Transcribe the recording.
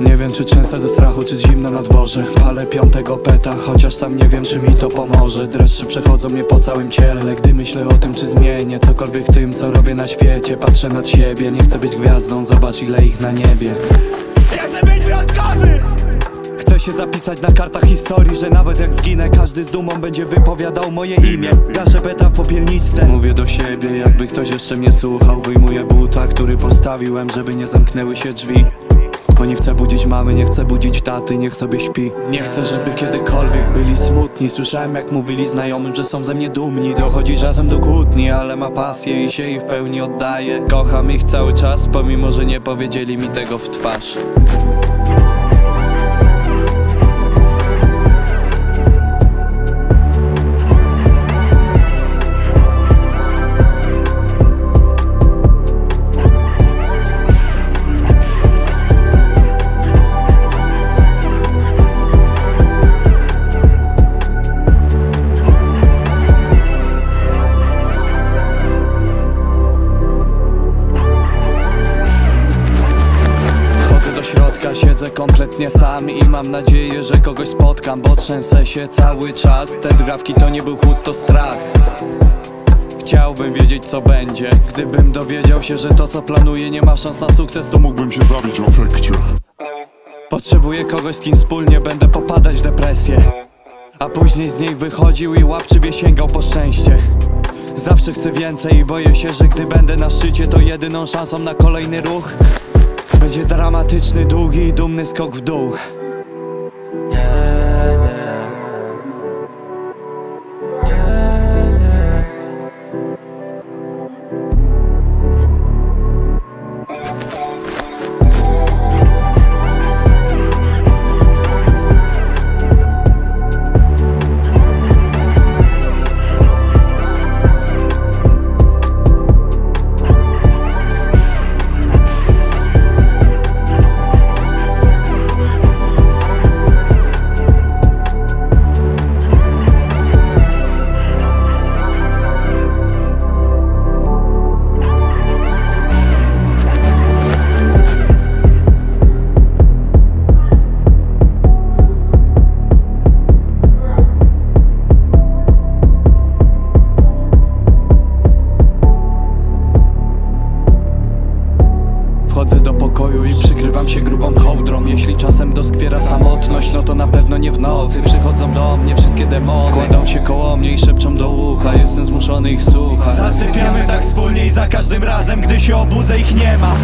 Nie wiem czy trzęsę ze strachu, czy zimno na dworze. Palę piątego peta, chociaż sam nie wiem czy mi to pomoże. Dreszcze przechodzą mnie po całym ciele. Gdy myślę o tym czy zmienię cokolwiek tym co robię na świecie Patrzę nad siebie, nie chcę być gwiazdą, zobacz ile ich na niebie. Nie chcę być wyjątkowy! Się zapisać na kartach historii Że nawet jak zginę, każdy z dumą będzie wypowiadał moje imię. Gaszę beta w popielniczce. Mówię do siebie, jakby ktoś jeszcze mnie słuchał. Wyjmuję buta, który postawiłem Żeby nie zamknęły się drzwi. Bo nie chcę budzić mamy, nie chcę budzić taty, niech sobie śpi. Nie chcę, żeby kiedykolwiek byli smutni. Słyszałem jak mówili znajomym, że są ze mnie dumni. Dochodzi czasem do kłótni, ale ma pasję i się jej w pełni oddaje. Kocham ich cały czas, pomimo, że nie powiedzieli mi tego w twarz środka, siedzę kompletnie sam I mam nadzieję, że kogoś spotkam Bo trzęsę się cały czas. Te drgawki to nie był chłód, to strach. Chciałbym wiedzieć co będzie. Gdybym dowiedział się, że to co planuję nie ma szans na sukces To mógłbym się zabić w afekcie Potrzebuję kogoś, z kim wspólnie będę popadać w depresję. A później z niej wychodził i łapczywie sięgał po szczęście. Zawsze chcę więcej i boję się, że gdy będę na szczycie To jedyną szansą na kolejny ruch Będzie dramatyczny, długi i dumny skok w dół Wchodzę do pokoju i przykrywam się grubą kołdrą. Jeśli czasem doskwiera samotność, no to na pewno nie w nocy. Przychodzą do mnie wszystkie demony. Kładą się koło mnie i szepczą do ucha. Jestem zmuszony ich słuchać. Zasypiamy tak wspólnie i za każdym razem, gdy się obudzę ich nie ma